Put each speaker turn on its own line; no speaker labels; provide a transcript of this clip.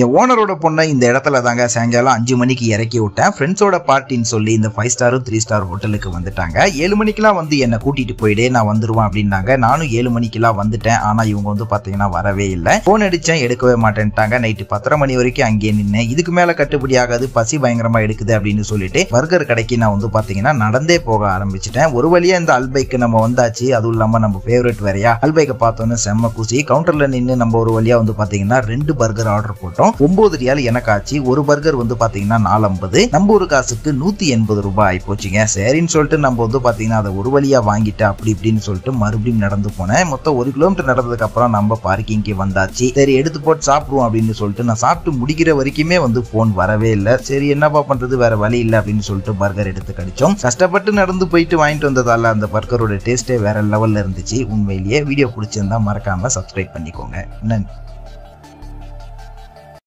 என் ஓனரோட பொண்ணை இந்த இடத்துல தாங்க சாயங்காலம் அஞ்சு மணிக்கு இறக்கி விட்டேன். ஃப்ரெண்ட்ஸோட பார்ட்டின்னு சொல்லி இந்த ஃபைவ் ஸ்டாரும் த்ரீ ஸ்டார் ஹோட்டலுக்கு வந்துட்டாங்க. ஏழு மணிக்கெலாம் வந்து என்னை கூட்டிட்டு போயிடு நான் வந்துடுவேன் அப்படின்னாங்க. நானும் ஏழு மணிக்கெல்லாம் வந்துட்டேன். ஆனால் இவங்க வந்து பார்த்தீங்கன்னா வரவே இல்லை. ஃபோன் அடித்தேன் எடுக்கவே மாட்டேன்ட்டாங்க. நைட்டு பத்தரை மணி வரைக்கும் அங்கேயே நின்னேன். இதுக்கு மேலே கட்டுப்படி ஆகாது பசி பயங்கரமாக எடுக்குது அப்படின்னு சொல்லிட்டு பர்கர் கடைக்கு நான் வந்து பார்த்தீங்கன்னா நடந்தே போக ஆரம்பிச்சிட்டேன். ஒரு வழியாக இந்த அல்பைக்கு நம்ம வந்தாச்சு. அதுவும் இல்லாமல் நம்ம ஃபேவரட் வேறையா? அல்பைக்கை பார்த்தோன்னே செம்ம குசி. கவுண்டரில் நின்று நம்ம ஒரு வழியாக வந்து பார்த்தீங்கன்னா ரெண்டு பர்கர் ஆர்டர் போட்டோம். ஒன்பது ரியால் எனக்கு ஆச்சு ஒரு பர்கர் வந்து பாத்தீங்கன்னா நாலு ஐம்பது நம்ம ஒரு காசுக்கு நூத்தி எண்பது ரூபாய் ஆகி போச்சுங்க சரின்னு சொல்லிட்டு நம்ம வந்து பாத்தீங்கன்னா அதை ஒரு வழியா வாங்கிட்டு அப்படி இப்படின்னு சொல்லிட்டு மறுபடியும் நடந்து போனேன். மொத்தம் ஒரு கிலோமீட்டர் நடந்ததுக்கு அப்புறம் நம்ம பார்க்கிங்க்கு வந்தாச்சு. சரி எடுத்து போட்டு சாப்பிடுவோம் அப்படின்னு சொல்லிட்டு நான் சாப்பிட்டு முடிக்கிற வரைக்குமே வந்து போன் வரவே இல்லை. சரி என்னப்பா பண்றது? வேற வழி இல்லை அப்படின்னு சொல்லிட்டு பர்கர் எடுத்து கடிச்சோம். கஷ்டப்பட்டு நடந்து போயிட்டு வாங்கிட்டு வந்ததால அந்த பர்கரோட டேஸ்டே வேற லெவல்ல இருந்துச்சு. உண்மையிலேயே வீடியோ பிடிச்சிருந்தா மறக்காம சப்ஸ்கிரைப் பண்ணிக்கோங்க. நன்றி.